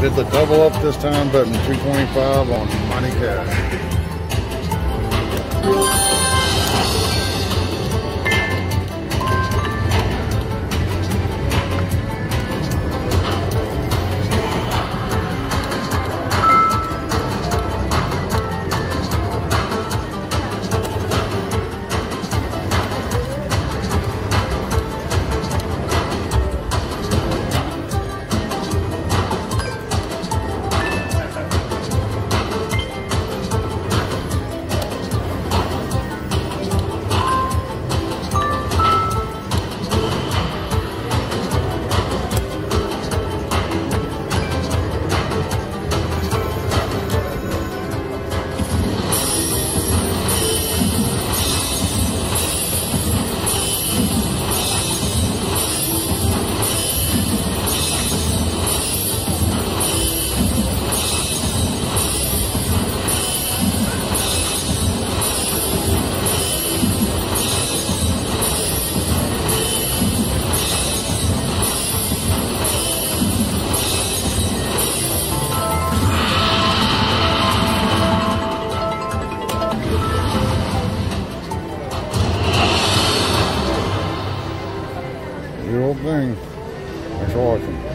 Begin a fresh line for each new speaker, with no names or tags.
Did the double up this time, betting 225 on Money Cash. the old thing. Thanks for watching.